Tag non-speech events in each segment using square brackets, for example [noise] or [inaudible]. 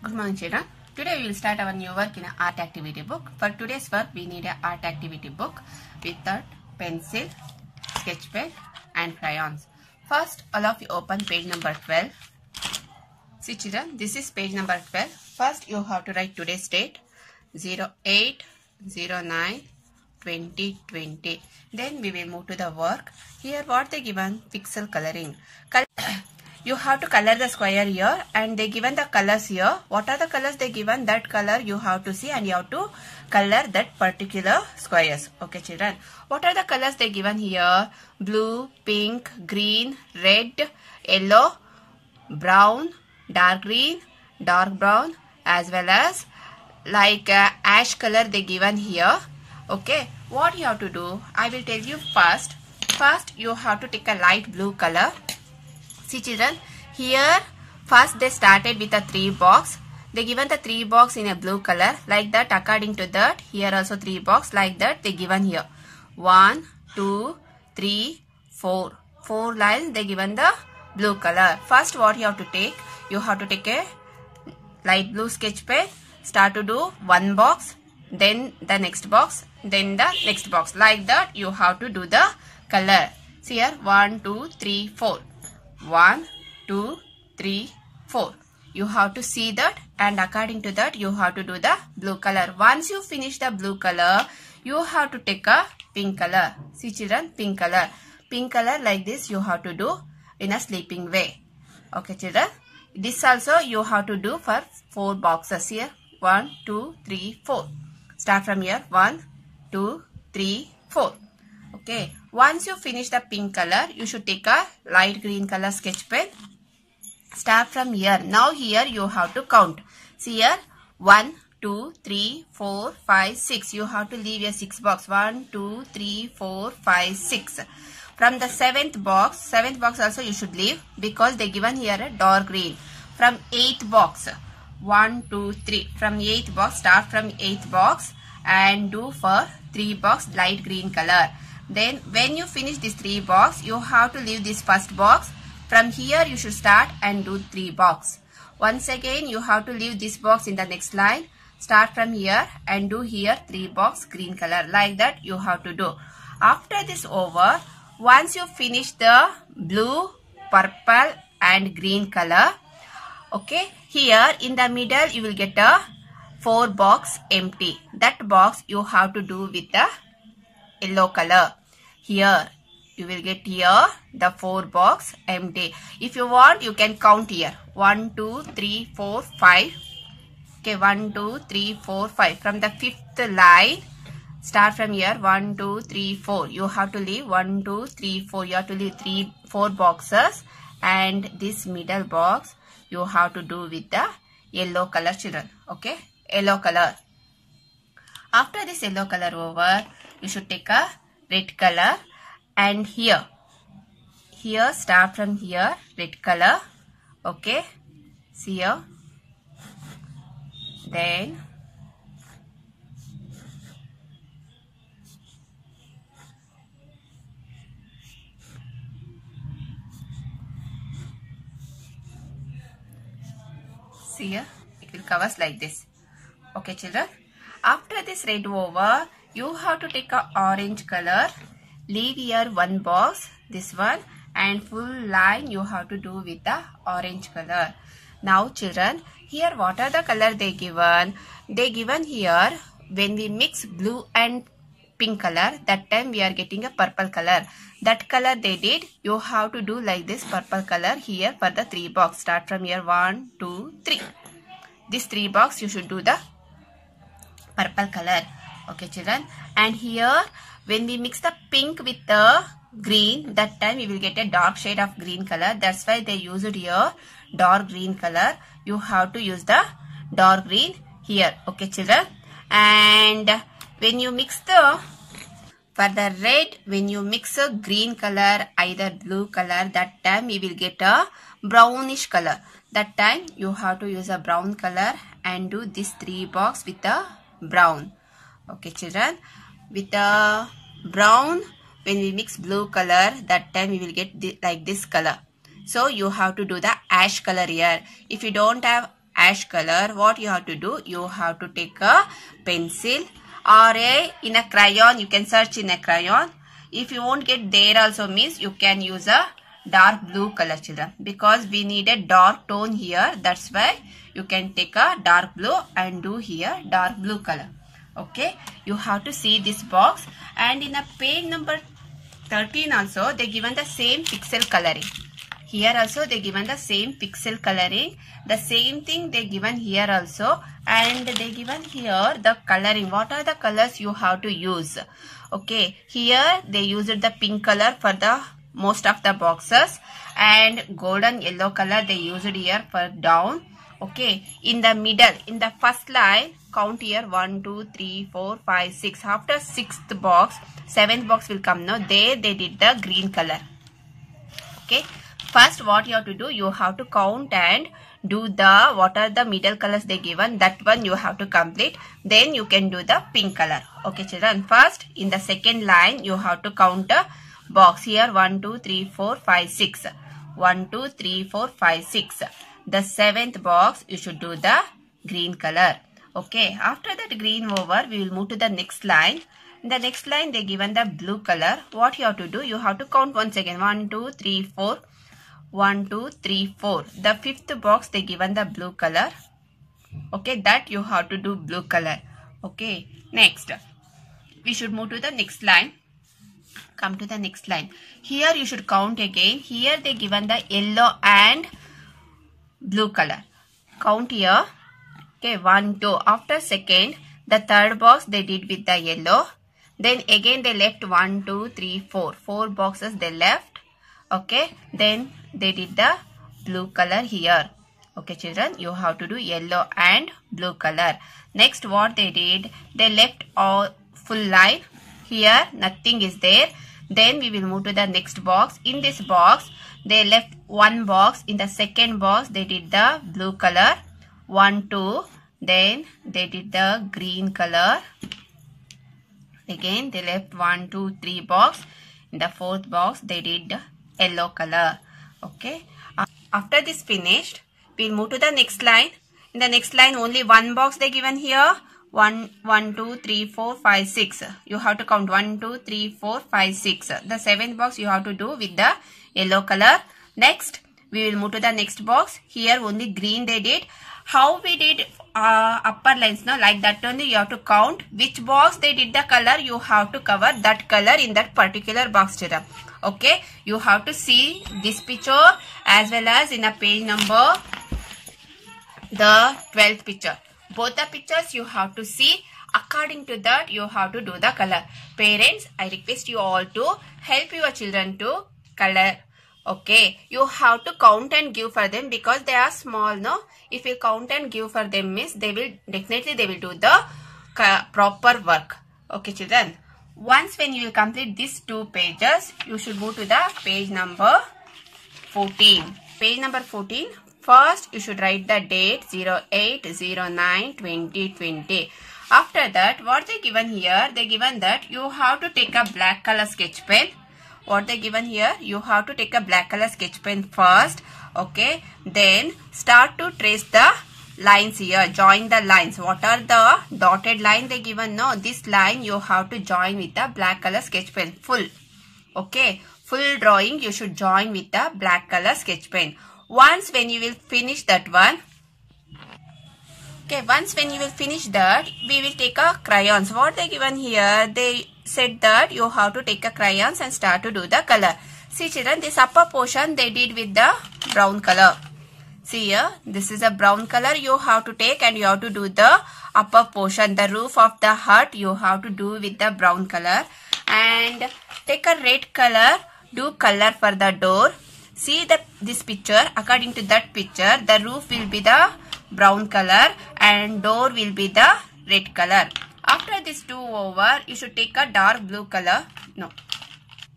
Good morning children. Today we will start our new work in a art activity book. For today's work we need a art activity book with a pencil, sketch pen and crayons. First all of you open page number 12. See children this is page number 12. First you have to write today's date 08 09 2020. Then we will move to the work. Here what they given pixel coloring. Col- [coughs] you have to color the square here and they given the colors here. What are the colors they given? That color you have to see and you have to color that particular squares. Okay children. What are the colors they given here? Blue pink green red yellow brown dark green dark brown as well as like uh, ash color they given here. Okay what you have to do? I will tell you first. First you have to take a light blue color See children, here first they started with a three box. They given the three box in a blue color like that according to that here also three box like that they given here. One, two, three, four. Four lines they given the blue color. First what you have to take? You have to take a light blue sketch pen. Start to do one box then the next box then the next box like that you have to do the color. See here one, two, three, four. 1, 2, 3, 4. You have to see that and according to that you have to do the blue color. Once you finish the blue color, you have to take a pink color. See children, pink color. Pink color like this you have to do in a sleeping way. Okay children. This also you have to do for 4 boxes here. 1, 2, 3, 4. Start from here. 1, 2, 3, 4. Okay. Once you finish the pink color, you should take a light green color sketch pen. Start from here. Now here you have to count. See here. 1, 2, 3, 4, 5, 6. You have to leave a 6 box. 1, 2, 3, 4, 5, 6. From the 7th box, 7th box also you should leave because they given here a dark green. From 8th box, 1, 2, 3. From 8th box, start from 8th box and do for 3 box light green color. Then when you finish this 3 box, you have to leave this first box. From here you should start and do 3 box. Once again you have to leave this box in the next line. Start from here and do here 3 box green color. Like that you have to do. After this over, once you finish the blue, purple and green color, okay, here in the middle you will get a 4 box empty. That box you have to do with the yellow color here. You will get here the four box empty if you want you can count here. One two three four five. Okay one two three four five. From the fifth line start from here. One two three four. You have to leave one two three four. You have to leave three four boxes. And this middle box you have to do with the yellow color children. Okay? Yellow color. After this yellow color over you should take a red color and here. Here start from here red color. Okay. See here. Then see here. It will covers like this. Okay children. After this red over you have to take a orange color leave here one box this one and full line you have to do with the orange color. Now children here what are the color they given? They given here when we mix blue and pink color that time we are getting a purple color. That color they did you have to do like this purple color here for the three box. Start from here one two three. This three box you should do the purple color okay children. And here when we mix the pink with the green that time we will get a dark shade of green color. That's why they used here dark green color. You have to use the dark green here. Okay children. And when you mix the for the red when you mix a green color either blue color that time you will get a brownish color. That time you have to use a brown color and do this three box with the brown okay children with the brown when we mix blue color that time we will get thi- like this color so you have to do the ash color here if you don't have ash color, what you have to do? You have to take a pencil or a in a crayon. You can search in a crayon. If you won't get there also means you can use a dark blue color children because we need a dark tone here. That's why you can take a dark blue and do here dark blue color. Okay, you have to see this box. And in a page number 13 also they given the same pixel coloring. Here also they given the same pixel coloring. The same thing they given here also. And they given here the coloring. What are the colors you have to use? Okay? Here they used the pink color for the most of the boxes. And golden yellow color they used here for down. Okay? In the middle in the first line count here 1 2 3 4 5 6 after sixth box seventh box will come now there they did the green color. Okay? First what you have to do you have to count and do the what are the middle colors they given? That one you have to complete. Then you can do the pink color. Okay children? First in the second line you have to count a box here. 1 2 3 4 5 6 1 2 3 4 5 6 the seventh box you should do the green color okay after that green over we will move to the next line. In the next line they given the blue color. What you have to do you have to count once again. 1 2 3 4 1 2 3 4 the fifth box they given the blue color. Okay that you have to do blue color. Okay next. We should move to the next line. Come to the next line. Here you should count again. Here they given the yellow and blue color. Count here okay one two. After second the third box they did with the yellow. Then again they left one two three four. Four boxes they left. Okay then they did the blue color here. Okay children you have to do yellow and blue color. Next what they did they left all full line here. Nothing is there. Then we will move to the next box. In this box they left one box. In the second box they did the blue color one two. Then they did the green color. Again they left one two three box. In the fourth box they did the yellow color. Okay. After this finished we'll move to the next line. In the next line only one box they given here. One one two three four five six. You have to count one two three four five six. The seventh box you have to do with the yellow color. Next we will move to the next box. Here only green they did. How we did uh, upper lines no? Like that only you have to count which box they did the color. You have to cover that color in that particular box children okay? You have to see this picture as well as in a page number the 12th picture. Both the pictures you have to see. According to that you have to do the color. Parents i request you all to help your children to color okay you have to count and give for them because they are small no? If you count and give for them means they will definitely they will do the proper work. Okay children. Once when you will complete these two pages you should go to the page number 14 page number 14 first you should write the date 08 09 2020 after that what they given here they given that you have to take a black color sketch pen what they given here you have to take a black color sketch pen first okay? Then start to trace the lines here join the lines. What are the dotted line they given? No this line you have to join with the black color sketch pen full okay? Full drawing you should join with the black color sketch pen. Once when you will finish that one okay once when you will finish that we will take a crayons. What they given here? They said that you have to take a crayons and start to do the color. See children this upper portion they did with the brown color. See here this is a brown color you have to take and you have to do the upper portion. The roof of the hut you have to do with the brown color. And take a red color do color for the door. See the this picture? According to that picture the roof will be the brown color and door will be the red color after this two over you should take a dark blue color. No.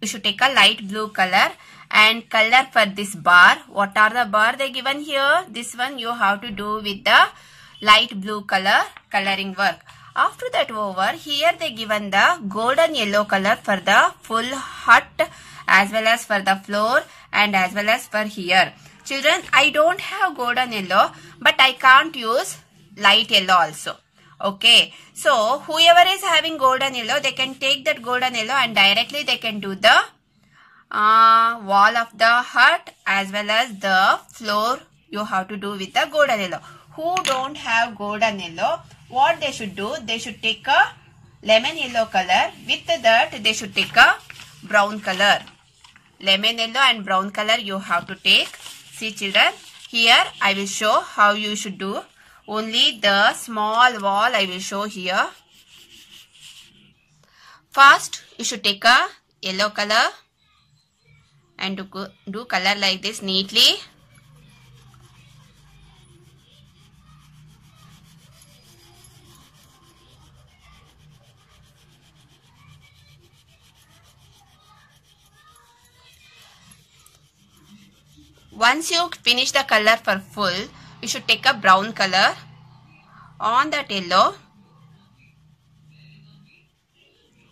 You should take a light blue color. And color for this bar what are the bar they given here? This one you have to do with the light blue color coloring work. After that over here they given the golden yellow color for the full hut as well as for the floor and as well as for here. Children, I don't have golden yellow, but I can't use light yellow also. Okay, so whoever is having golden yellow, they can take that golden yellow and directly they can do the uh, wall of the hut as well as the floor you have to do with the golden yellow. Who don't have golden yellow, what they should do, they should take a lemon yellow color. With that, they should take a brown color. Lemon yellow and brown color you have to take. See children, here I will show how you should do. Only the small wall I will show here. First, you should take a yellow color and do, do color like this neatly. Once you finish the color for full, you should take a brown color on that yellow.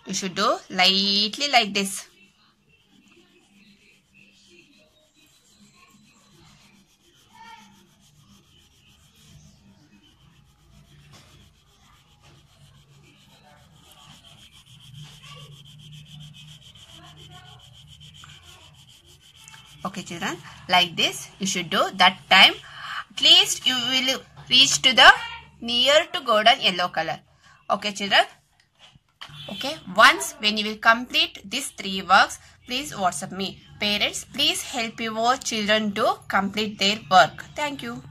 You should do lightly like this. okay children like this you should do that time at least you will reach to the near to golden yellow color. Okay children? Okay once when you will complete these three works please whatsapp me. Parents please help your children to complete their work. Thank you